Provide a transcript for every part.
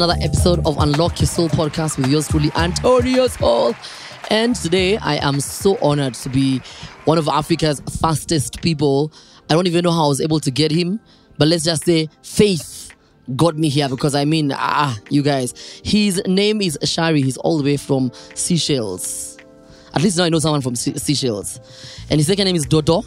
Another episode of Unlock Your Soul podcast with yours truly, Anto Neosoul. And today I am so honored to be one of Africa's fastest people. I don't even know how I was able to get him, but let's just say faith got me here because I mean, ah, you guys. His name is Sharry. He's all the way from Seychelles. At least now I know someone from Se- Seychelles. And his second name is Dodo.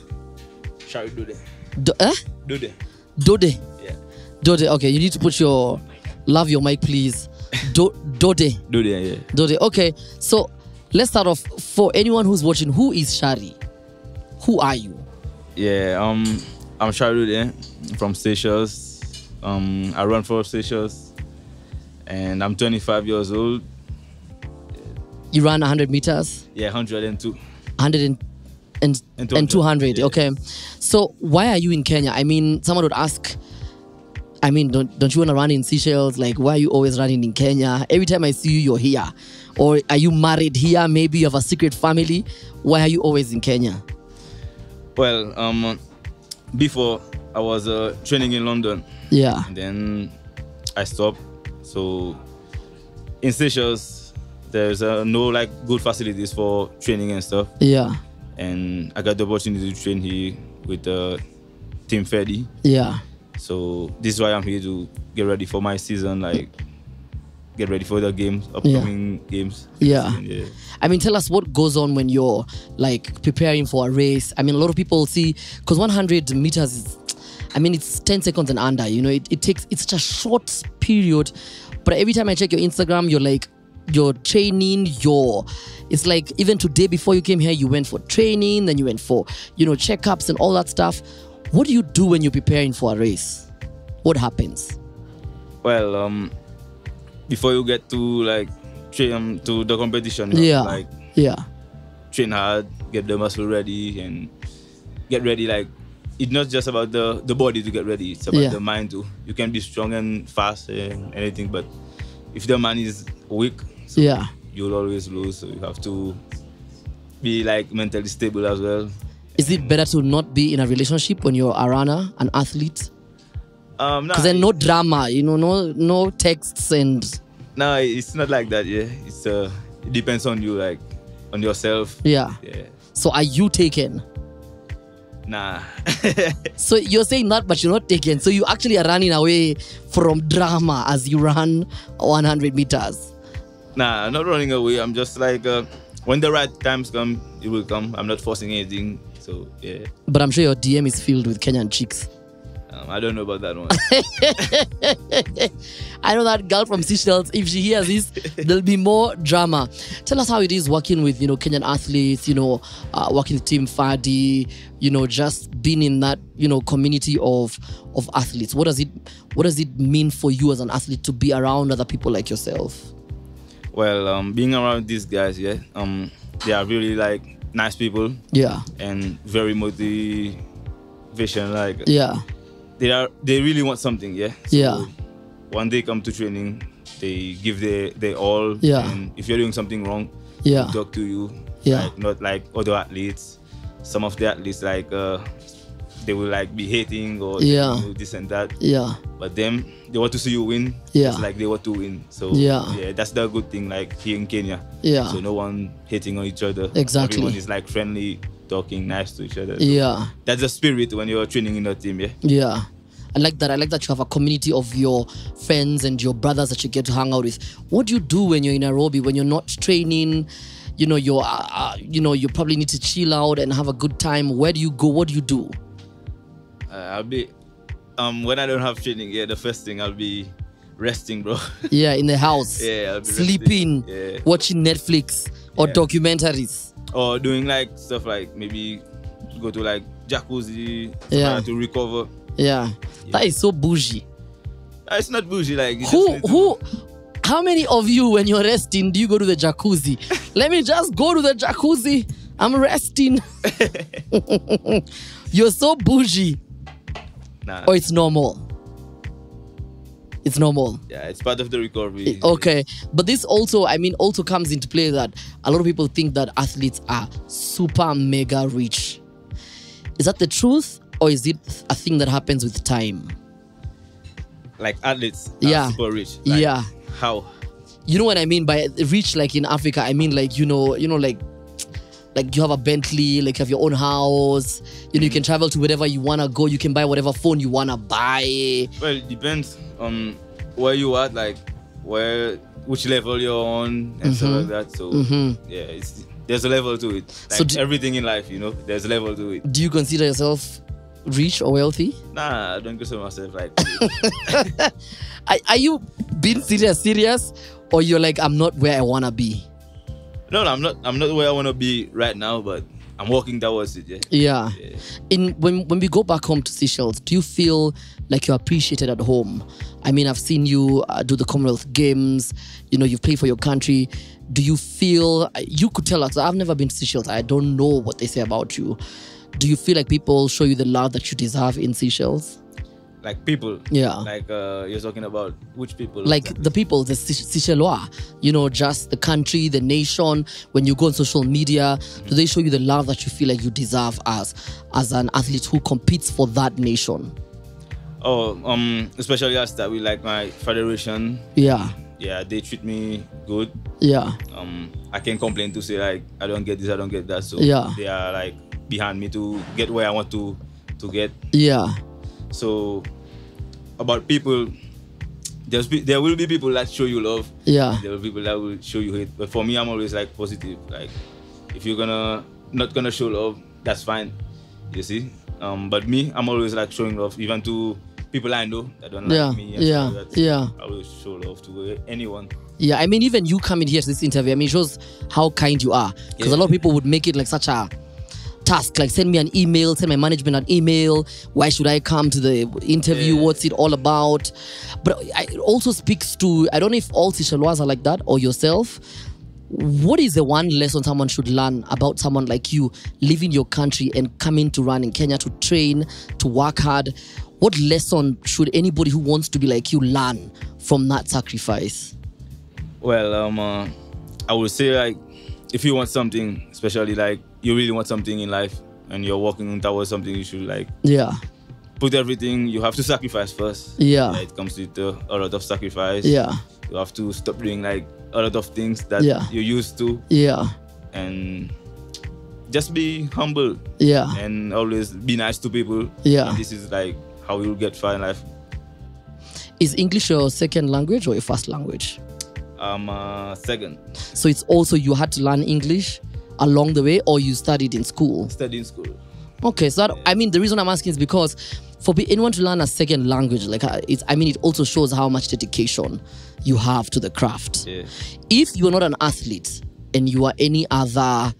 Shall we do eh? Do that? Dode. Yeah. Dode. Okay, you need to put your love your mic, please. Do- Dode. Do that, yeah. Dode. Okay, so let's start off. For anyone who's watching, who is Sharry? Who are you? Yeah, um, I'm Sharry there from Seychelles. Um, I run for Seychelles, and I'm 25 years old. You run 100 meters, Yeah, 102. 100 and, and, And and 200, 200. yeah. Okay, so why are you in Kenya? I mean, someone would ask. I mean, don't don't you want to run in Seychelles? Like, why are you always running in Kenya? Every time I see you, you're here. Or are you married here? Maybe you have a secret family. Why are you always in Kenya? Well, um, before I was uh, training in London, Yeah. and then I stopped. So in Seychelles, there's uh, no like good facilities for training and stuff. Yeah. And I got the opportunity to train here with uh, Team Fedi. Yeah. So this is why I'm here to get ready for my season, like get ready for the games, upcoming games. Yeah. yeah. I mean, tell us what goes on when you're like preparing for a race. I mean, a lot of people see because 100 meters is, I mean, it's 10 seconds and under. You know, it, it takes it's such a short period, but every time I check your Instagram, you're like you're training. You're it's like even today before you came here, you went for training, then you went for you know checkups and all that stuff. What do you do when you're preparing for a race? What happens? Well, um, before you get to like train um, to the competition, Yeah. like Yeah. train hard, get the muscle ready, and get ready. Like it's not just about the the body to get ready; it's about Yeah. the mind too. You can be strong and fast and anything, but if the mind is weak, so Yeah. you'll always lose. So you have to be like mentally stable as well. Is it better to not be in a relationship when you're a runner, an athlete? Um, Because then no drama, you know, no no texts and no, it's not like that. Yeah, it's uh, it depends on you, like on yourself. yeah. Yeah, So are you taken? nah. So you're saying that, but you're not taken. So you actually are running away from drama as you run 100 meters. Nah, I'm not running away. I'm just like uh, when the right times come, it will come. I'm not forcing anything. So yeah, But I'm sure your DM is filled with Kenyan chicks. um, I don't know about that one. I know that girl from Seychelles. If she hears this, there'll be more drama. Tell us how it is working with you know Kenyan athletes. You know, uh, working with Team Fadi. You know, just being in that you know community of of athletes. What does it What does it mean for you as an athlete to be around other people like yourself? well, um, being around these guys, yeah, um, they are really like nice people Yeah, and very motivation. Like yeah, they are, they really want something. Yeah. So Yeah. When they come to training, they give their their all. Yeah. And if you're doing something wrong, yeah, they talk to you. Yeah. Like, not like other athletes. Some of the athletes like uh, they will like be hating or Yeah. do this and that. yeah, But them, they want to see you win. Yeah. Just like they want to win. So Yeah. yeah, that's the good thing. Like here in Kenya. yeah, So no one hating on each other. Exactly. Everyone is like friendly, talking nice to each other. So yeah. That's the spirit when you're training in a team. Yeah. Yeah. I like that. I like that you have a community of your friends and your brothers that you get to hang out with. What do you do when you're in Nairobi when you're not training? You know, you're, uh, uh, you know, you probably need to chill out and have a good time. Where do you go? What do you do? Uh, I'll be um when I don't have training. Yeah, the first thing I'll be resting, bro. Yeah, in the house, Yeah, I'll be sleeping. Yeah. watching Netflix or Yeah. documentaries. or doing like stuff like maybe go to like jacuzzi Yeah. to recover. Yeah, that is so bougie. Uh, It's not bougie, like Who, who? How many of you, when you're resting, do you go to the jacuzzi? Let me just go to the jacuzzi. I'm resting. you're so bougie. Nah, or it's normal? It's normal. yeah, it's part of the recovery. Okay, but this also, I mean, also comes into play that a lot of people think that athletes are super mega rich. Is that the truth, or is it a thing that happens with time? like athletes are Yeah. super rich. Like, Yeah. How? you know what I mean by rich like in Africa I mean like you know you know like like you have a Bentley? Like you have your own house? You know you can travel to wherever you want to go. You can buy whatever phone you want to buy. Well, it depends on where you at, like where which level you're on and stuff like that. So yeah, it's there's a level to it. Like Mm-hmm. So do- everything in life, you know, there's a level to it. do you consider yourself rich or wealthy? Nah, I don't consider myself like are, are you being serious serious? Or you're like I'm not where I want to be No, no, I'm not I'm not where I wanna be right now, but I'm working towards it, yeah. yeah Yeah. in when when we go back home to Seychelles, do you feel like you're appreciated at home? I mean, I've seen you uh, do the Commonwealth Games. You know, you've played for your country. Do you feel you could tell us? I've never been to Seychelles. I don't know what they say about you. Do you feel like people show you the love that you deserve in Seychelles? Like people. Yeah. Like uh you're talking about which people Like the people, the Seych- Seychellois, you know, just the country, the nation. When you go on social media, do they show you the love that you feel like you deserve as as an athlete who competes for that nation? Oh, um, especially us that we like my federation. Yeah. Yeah, they treat me good. Yeah. Um, I can't complain to say like I don't get this, I don't get that. So Yeah. they are like behind me to get where I want to to get. Yeah. So about people, there's pe- there will be people that show you love. Yeah. There will be people that will show you hate. But for me, I'm always like positive. Like if you're gonna not gonna show love, that's fine. You see. Um, but me, I'm always like showing love, even to people I know that don't Yeah, like me. Yeah, that. yeah. I will show love to anyone. Yeah. I mean, even you coming here to this interview, I mean, it shows how kind you are. Because a lot of people would make it like such a task. Like, send me an email, send my management an email. Why should I come to the interview? Yeah. What's it all about? But I- it also speaks to, I don't know if all Seychellois are like that or yourself. What is the one lesson someone should learn about someone like you leaving your country and coming to run in Kenya to train, to work hard? What lesson should anybody who wants to be like you learn from that sacrifice? Well, um, uh, I would say like if you want something, especially like you really want something in life and you're working towards something, you should like Yeah, put everything. You have to sacrifice first. Yeah. it comes with uh, a lot of sacrifice. yeah, you have to stop doing like a lot of things that Yeah. you're used to yeah, and just be humble yeah, and always be nice to people. Yeah. And this is like how you'll get far in life. Is English your second language or your first language? Um, uh, second, So it's also you had to learn English along the way, or you studied in school. study in school. Okay, so that, I mean, the reason I'm asking is because for anyone to learn a second language, like uh, it's, I mean, it also shows how much dedication you have to the craft. Yeah. If you are not an athlete and you are any other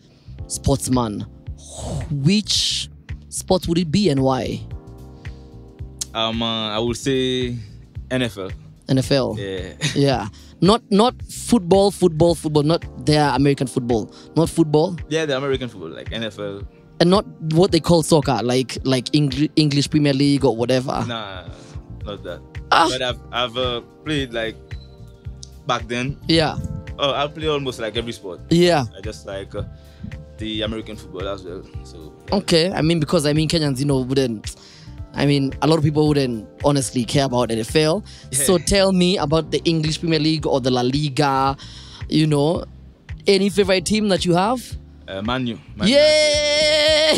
sportsman, which sport would it be and why? Um, uh, I would say NFL. NFL. Yeah. Yeah. Not not football, football, football, not their American football. Not football. yeah, the American football, like NFL. And not what they call soccer, like like English, English Premier League or whatever. Nah, not that. Ah. But I've I've uh, played like back then. Yeah. Oh, I play almost like every sport. Yeah. I just like uh, the American football as well. So yeah. Okay. I mean, because I mean Kenyans, you know, wouldn't I mean a lot of people wouldn't honestly care about NFL. So tell me about the English Premier League or the La Liga, you know. Any favorite team that you have? uh, Manu. Man Yeah,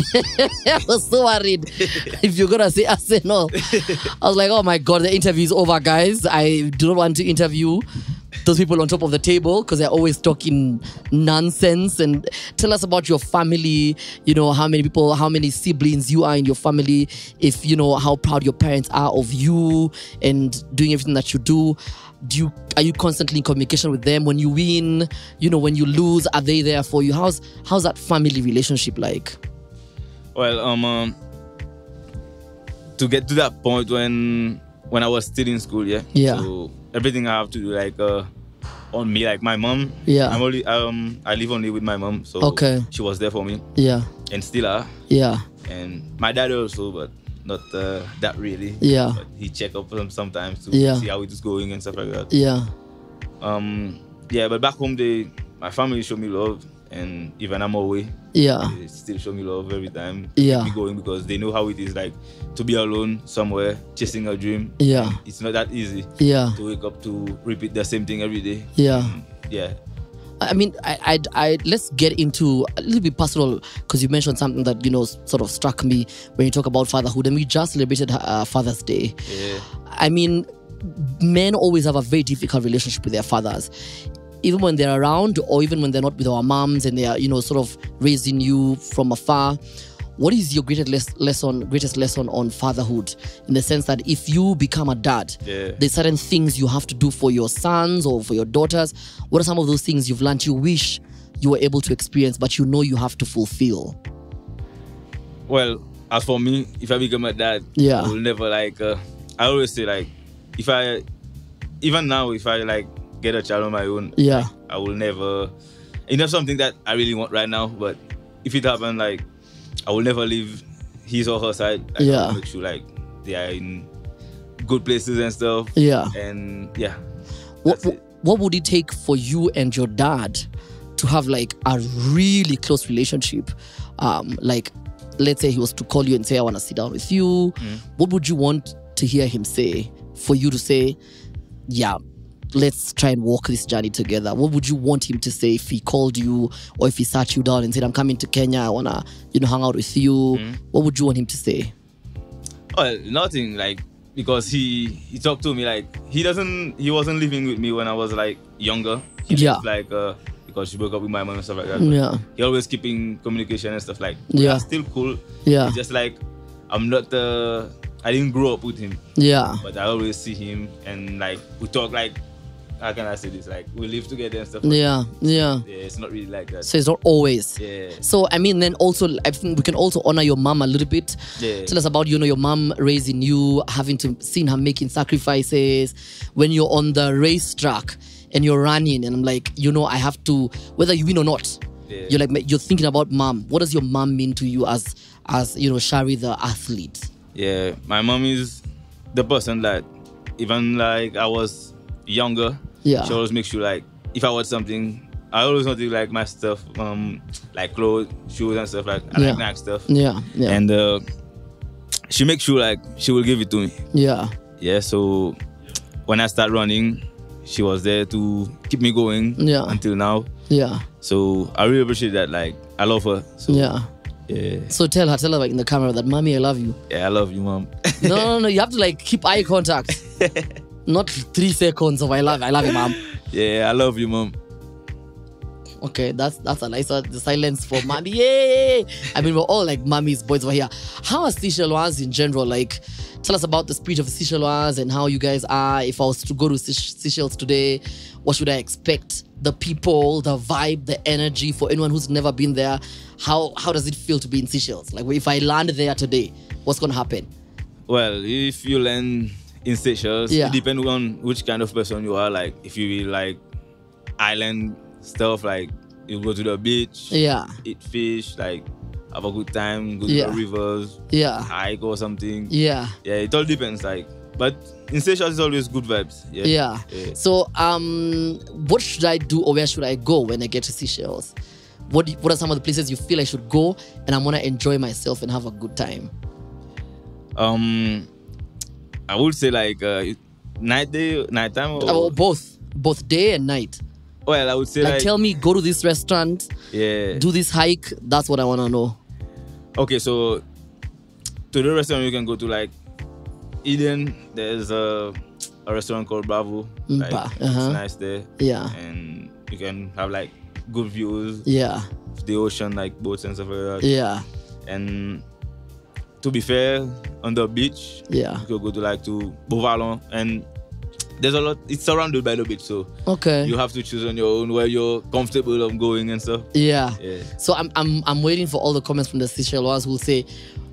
I was so worried if you're gonna say Arsenal. I was like, oh my god, the interview is over, guys. I do not want to interview those people on top of the table because they're always talking nonsense. And tell us about your family. You know how many people, how many siblings you are in your family. If you know how proud your parents are of you and doing everything that you do. Do you are you constantly in communication with them when you win? You know when you lose, are they there for you? How's how's that family relationship like? Well, um, um, to get to that point when when I was still in school, yeah. Yeah. So everything I have to do like uh on me, like my mom. Yeah. I'm only um I live only with my mom, so Okay. she was there for me Yeah, and still are. yeah, And my dad also, but not uh, that really. Yeah. But he check up them sometimes to Yeah. see how it is going and stuff like that. yeah, Um, yeah, but back home they my family showed me love and even I'm away, Yeah. they still show me love every time. Yeah. Keep me going because they know how it is like to be alone somewhere chasing a dream. Yeah. It's not that easy Yeah. to wake up to repeat the same thing every day. Yeah. Yeah. I mean, I, I, I let's get into a little bit personal because you mentioned something that you know sort of struck me when you talk about fatherhood, and we just celebrated uh, Father's Day. Yeah. I mean, men always have a very difficult relationship with their fathers, even when they're around, or even when they're not with our moms and they are, you know, sort of raising you from afar. What is your greatest les- lesson, greatest lesson on fatherhood? In the sense that if you become a dad, Yeah. there's certain things you have to do for your sons or for your daughters. What are some of those things you've learned you wish you were able to experience, but you know you have to fulfill? Well, as for me, if I become a dad, Yeah. I will never like. Uh, I always say like, if I, even now, if I like get a child on my own, Yeah. I will never. You know something that I really want right now, but if it happen, like, I will never leave his or her side. Like, Yeah. make sure like they are in good places and stuff. Yeah. And yeah. What, That's what would it take for you and your dad to have like a really close relationship? Um, like, let's say he was to call you and say, I want to sit down with you. Mm. What would you want to hear him say for you to say, yeah, let's try and walk this journey together? What would you want him to say if he called you or if he sat you down and said, I'm coming to Kenya, I want to, you know, hang out with you? Mm. What would you want him to say? Well, nothing like because he he talked to me like he doesn't he wasn't living with me when I was like younger. He Yeah. like uh because she broke up with my mom and stuff like that. but Yeah. He always keeping communication and stuff like. Yeah. still cool. Yeah. It's just like I'm not uh I didn't grow up with him, Yeah. but I always see him and like we talk like how can I say this like we live together and stuff. Like Yeah. Yeah. Yeah, it's not really like that. So it's not always. Yeah. So I mean, then also I think we can also honor your mom a little bit. Yeah. Tell us about you know your mom raising you, having to seen her making sacrifices when you're on the racetrack and you're running, and I'm like, you know, I have to whether you win or not. Yeah. You're like you're thinking about mom. What does your mom mean to you as as you know Sharry the athlete? Yeah, my mom is the person that even like I was younger, Yeah. she always makes sure like if I want something, I always want to like my stuff, um, like clothes, shoes and stuff like I Yeah. like nice stuff. Yeah. Yeah. And uh, she makes sure like she will give it to me. yeah. Yeah, so when I start running, she was there to keep me going Yeah. until now. Yeah. So I really appreciate that. Like I love her. So Yeah. yeah, So tell her, tell her like in the camera that mommy, I love you. yeah, I love you, mom. No, no, no. You have to like keep eye contact. Not three seconds of I love, I love you, mom. yeah, I love you, mom. Okay, that's that's a nice one. The silence for mommy. Yay! I mean, we're all like mommy's boys over here. How are Seychellois in general? Like, tell us about the spirit of Seychellois and how you guys are. If I was to go to Seychelles today, what should I expect? The people, the vibe, the energy. For anyone who's never been there, how how does it feel to be in Seychelles? Like, if I land there today, what's gonna happen? Well, if you land in Seychelles, Yeah. it depends on which kind of person you are. Like, if you really like island stuff, like you go to the beach, Yeah, eat fish, like have a good time, go to the rivers, yeah, hike or something. yeah. Yeah, it all depends. Like, but in Seychelles, it's always good vibes. Yeah. Yeah. Yeah. So, um, what should I do or where should I go when I get to Seychelles? What What are some of the places you feel I should go and I'm gonna enjoy myself and have a good time? Um, I would say like uh, night day, night time. Or, Oh, both, both day and night. well, I would say Like, like, tell me, go to this restaurant, yeah. do this hike. That's what I wanna know. Okay, so to the restaurant you can go to like Eden. There's a, a restaurant called Bravo. Like, It's uh-huh. nice there, Yeah, and you can have like good views yeah, the ocean, like boats and stuff like that. yeah, And to be fair, on the beach, yeah. you could go to like to Beauvalon, and there's a lot. It's surrounded by the beach, so Okay. you have to choose on your own where you're comfortable of going and stuff. yeah. Yeah. So I'm I'm I'm waiting for all the comments from the Seychellois who say,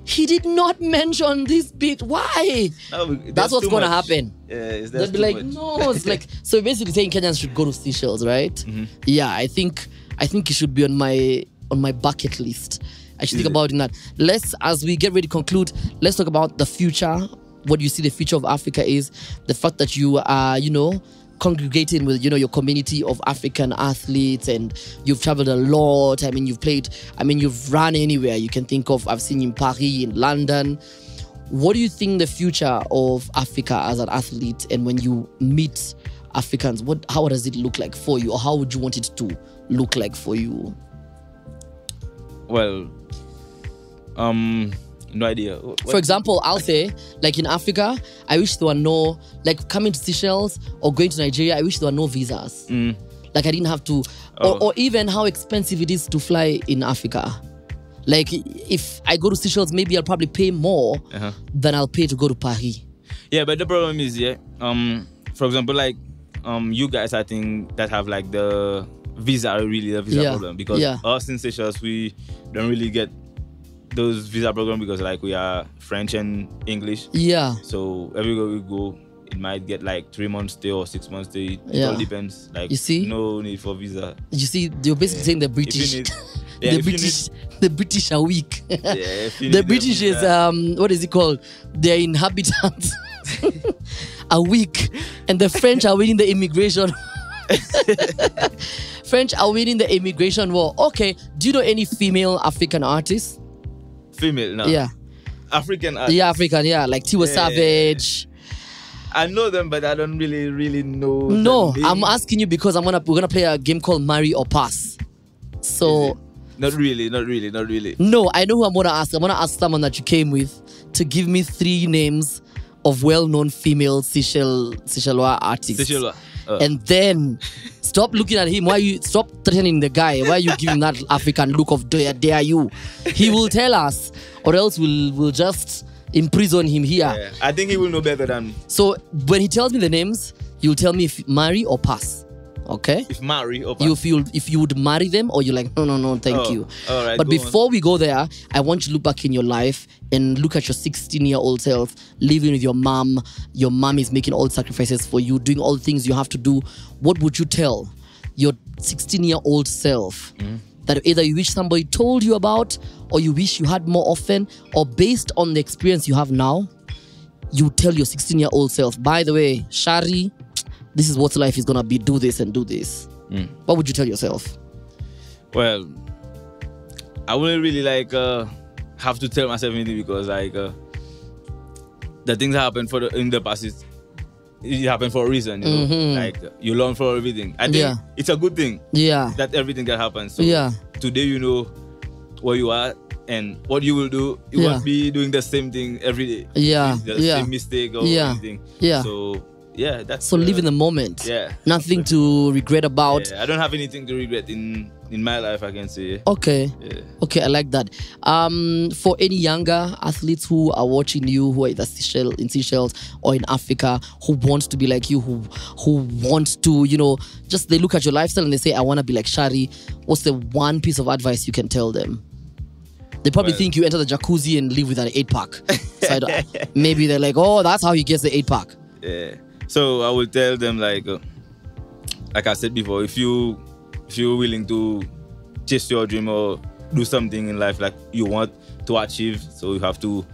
he did not mention this beach. Why? No, That's what's gonna much. happen. Yeah, They'll be like, much. no, it's like so basically saying Kenyans should go to Seychelles, right? Mm-hmm. Yeah, I think I think it should be on my on my bucket list. I should Is think about it in that. Let's as we get ready to conclude, let's talk about the future. What you see the future of Africa is the fact that you are, you know, congregating with you know your community of African athletes and you've traveled a lot. I mean, you've played. I mean, you've run anywhere you can think of. I've seen you in Paris, in London. What do you think the future of Africa as an athlete and when you meet Africans, what how does it look like for you, or how would you want it to look like for you? Well, um, no idea. What- For example, I'll say, like in Africa, I wish there were no, like coming to Seychelles or going to Nigeria, I wish there were no visas. Like I didn't have to, Oh. or, or even how expensive it is to fly in Africa. Like if I go to Seychelles, maybe I'll probably pay more Uh-huh. than I'll pay to go to Paris. Yeah, but the problem is, yeah, um, for example, like, um, you guys, I think that have like the visa really the visa Yeah, problem because yeah. us in Seychelles we don't really get those visa program because like we are French and English, Yeah, so everywhere we go, it might get like three months stay or six months stay. It Yeah. all depends. Like, You see? no need for visa. you see, you're basically saying the British, need, yeah, the British, the British are weak. yeah, the need British is um what is it called? Their inhabitants are weak, and the French are winning the immigration. French are winning the immigration war. Okay, do you know any female African artists? Female. now. Yeah, African. art. yeah, African. Yeah, like Tiwa Yeah. Savage. I know them, but I don't really, really know. No. I'm asking you because I'm gonna we're gonna play a game called Marry or Pass. So Not really, not really, not really. no, I know who I'm gonna ask. I'm gonna ask someone that you came with to give me three names of well-known female Seychelles Seychellois artists. Uh, and then stop looking at him. Why you stop threatening the guy? Why you giving that African look of dare, dare you? He will tell us, or else we'll we'll just imprison him here. yeah, I think he will know better than me. So when he tells me the names, you'll tell me if marry or pass. Okay? if marry or You feel if you would marry them or you're like, no, no, no, thank Oh, you. all right, but go on. before we go there, I want you to look back in your life and look at your 16 year old self living with your mom. Your mom is making all sacrifices for you, doing all the things you have to do. What would you tell your 16 year old self Mm-hmm. that either you wish somebody told you about or you wish you had more often, or based on the experience you have now, you tell your 16 year old self, by the way, Sharry, this is what life is gonna be. Do this and do this. Mm. What would you tell yourself? well, I wouldn't really like uh, have to tell myself anything because like uh, the things that happen for the in the past is it happened for a reason. You know, Mhm. like you learn from everything. I think Yeah. it's a good thing Yeah. that everything that happens. So Yeah. today you know where you are and what you will do. You Yeah. won't be doing the same thing every day. Yeah, the yeah. same mistake or Yeah, anything. yeah. So yeah, that's So uh, live in the moment. Yeah. Nothing to regret about. Yeah, I don't have anything to regret in in my life. I can say. Okay. Yeah. Okay, I like that. Um, for any younger athletes who are watching you, who are either Seychelles, in Seychelles or in Africa, who want to be like you, who who want to, you know, just they look at your lifestyle and they say, "I want to be like Sharry." What's the one piece of advice you can tell them? They probably Well- think you enter the jacuzzi and live with an eight pack. so I don't- maybe they're like, "Oh, that's how he gets the eight pack." Yeah. So I will tell them like, uh, like I said before, if you if you're willing to chase your dream or do something in life like you want to achieve, so you have to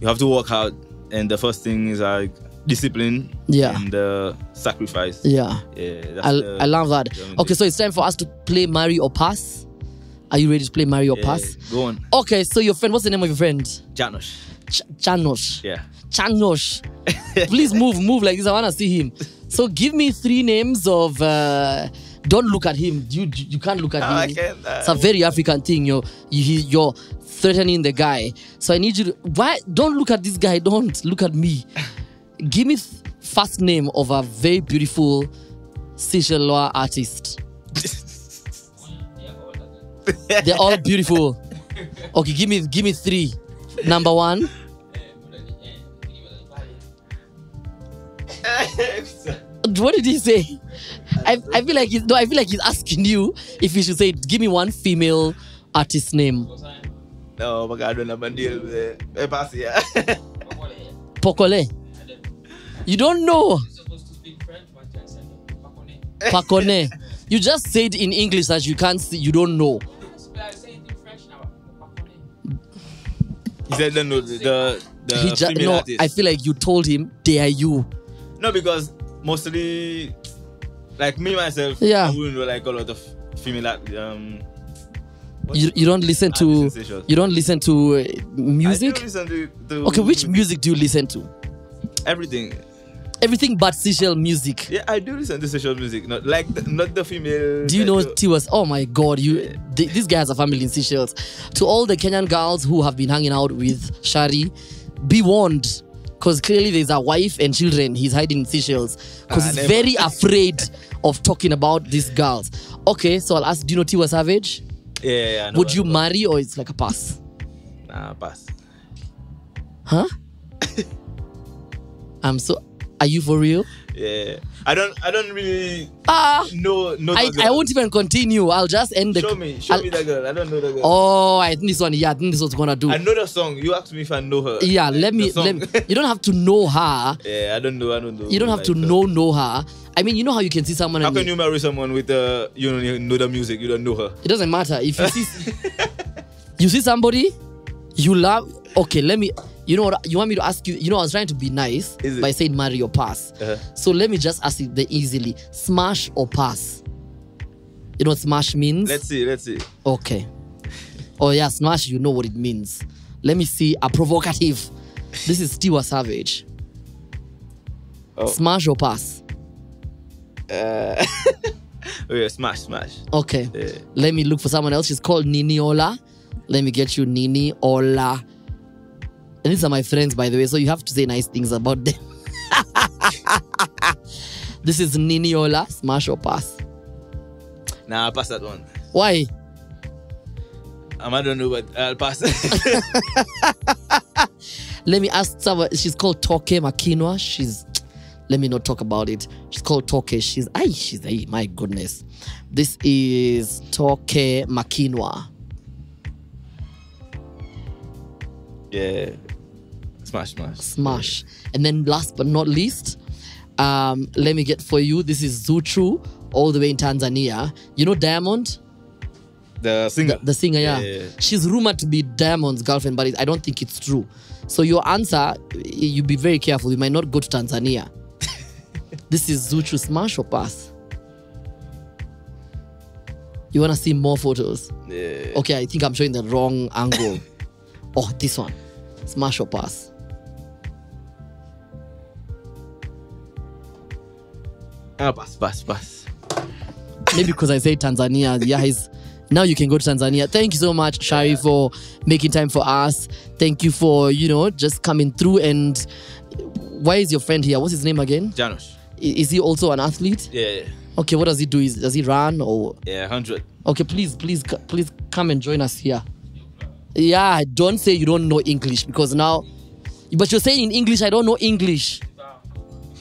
you have to work hard. And the first thing is like discipline. Yeah. And uh, sacrifice. Yeah. Yeah. That's I, the- I love that. Okay, so it's time for us to play Marry or Pass. Are you ready to play Marry or Yeah, Pass? Go on, Okay, so your friend, what's the name of your friend? Janosh. Ch- Chanosh. Yeah. Chanosh. Please move, move like this. I want to see him. So give me three names of. Uh, don't look at him. You you can't look at No, him. Uh, it's a very African thing. You're you, you're threatening the guy. So I need you to. Why? Don't look at this guy. Don't look at me. Give me th- first name of a very beautiful Seychellois artist. They're all beautiful. Okay, give me give me three. Number one. What did he say? I, I feel like he's no, I feel like he's asking you if you should say give me one female artist name. no, oh but I don't have a deal with it. Pass, yeah. Pokole. You don't know. Pakone. You just said in English that you can't see, you don't know. He said no, no, the the, he just female no, artist. I feel like you told him, dare you. No, because mostly like me myself, Yeah. I wouldn't know like a lot of female act- um. what's You, it you don't listen to listen to you don't listen to uh, I do music. listen to, to Okay, which music do you listen to? Everything. Everything but Seychelles music. Yeah, I do listen to social music. Not like the, not the female. Do you know Tiwas? Oh my God! You th- this guy has a family in Seychelles. To all the Kenyan girls who have been hanging out with Sharry, be warned, because clearly there's a wife and children he's hiding in Seychelles. Because Ah, he's never. very afraid of talking about these girls. Okay, so I'll ask. Do you know Tiwa Savage? Yeah, yeah, yeah. Would you marry or it's like a pass? Nah, pass. Huh? I'm so. Are you for real? Yeah, I don't. I don't really Ah, know. know I, I won't even continue. I'll just end the. Show me. Show I'll- me the girl. I don't know the girl. Oh, I think this one. Yeah, I think this one's gonna do. I know the song. You asked me if I know her. Yeah, let me. Let me you don't have to know her. yeah, I don't know. I don't know. You don't have like, to the- know know her. I mean, you know how you can see someone How can you marry someone with uh, you know, you know the music? You don't know her. it doesn't matter if you see you see somebody you love. Okay, let me. You know what? You want me to ask you? You know, I was trying to be nice by saying marry or pass. Uh-huh. So let me just ask you the easily: smash or pass. You know what smash means? Let's see. Let's see. Okay. Oh yeah, smash. You know what it means. Let me see a provocative. This is Tiwa Savage. Oh. Smash or pass? Uh, oh yeah, smash, smash. Okay. Yeah. Let me look for someone else. She's called Niniola. Let me get you Nini Ola. And these are my friends, by the way, so you have to say nice things about them. this is Niniola, Smash or pass? Nah, I'll pass that one. Why? Um, I don't know, but I'll pass. Let me ask someone. She's called Toke Makinwa. She's. Let me not talk about it. She's called Toke. She's. Ay, she's. Ay, my goodness. This is Toke Makinwa. yeah. Smash, smash. Smash. And then last but not least, um, let me get for you. This is Zuchu, all the way in Tanzania. You know Diamond, The singer. the singer. Yeah, Yeah, yeah. she's rumored to be Diamond's girlfriend, but I don't think it's true. So your answer, you be very careful. You might not go to Tanzania. this is Zuchu. Smash or pass? You wanna see more photos? yeah. Okay, I think I'm showing the wrong angle. oh, this one. Smash or pass? Ah, pass, pass, pass. maybe because I say Tanzania, yeah, he's now you can go to Tanzania. Thank you so much, Sharry, for making time for us. Thank you for you know just coming through. And why is your friend here? What's his name again? Janosh. Is he also an athlete? Yeah, Okay, what does he do? Is, does he run or? yeah, hundred. Okay, please, please, please come and join us here. Yeah, don't say you don't know English because now, but you're saying in English I don't know English.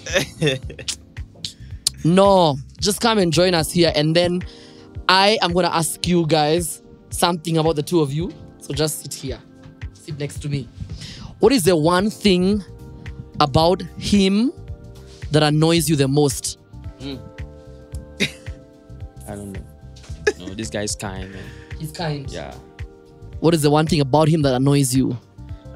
No, just come and join us here. And then I am going to ask you guys something about the two of you. So just sit here, sit next to me. What is the one thing about him that annoys you the most? I don't know. no, this guy's kind, man. He's kind. Yeah. What is the one thing about him that annoys you?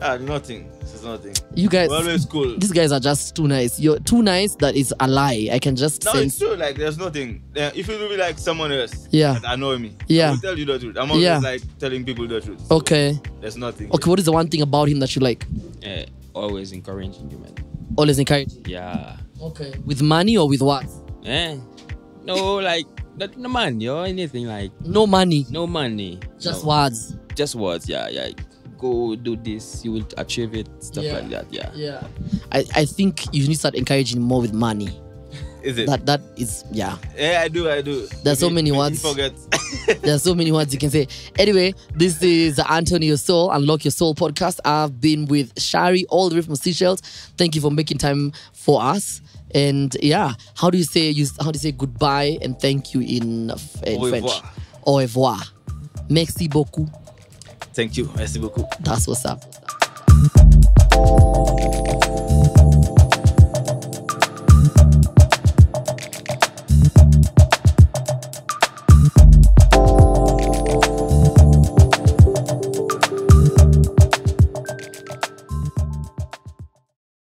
ah, nothing. It's nothing. You guys, We're always cool. these guys are just too nice. You're too nice that is a lie. I can just No, it's true. Like, there's nothing. Uh, if it will be like someone else Yeah. that annoy me, Yeah. I will tell you the truth. I'm always Yeah. like telling people the truth. So Okay. There's nothing. Okay, what is the one thing about him that you like? Eh, always encouraging you, man. Always encouraging. Yeah. Okay. With money or with what? Eh? No, like not no money or anything like No money. no money. Just no. words. Just words. Yeah, yeah. Go do this, you will achieve it. Stuff Yeah. like that. Yeah. Yeah. I, I think you need to start encouraging more with money. Is it? That that is yeah. yeah, I do. I do. There's so many maybe words. Forget. There's so many words you can say. Anyway, this is Anto Neosoul, Unlock Your Soul podcast. I've been with Sharry all the way from Seychelles. Thank you for making time for us. And yeah, how do you say you how do you say goodbye and thank you in, in Au French? Au revoir. Merci beaucoup. Thank you. Merci beaucoup. That's what's up.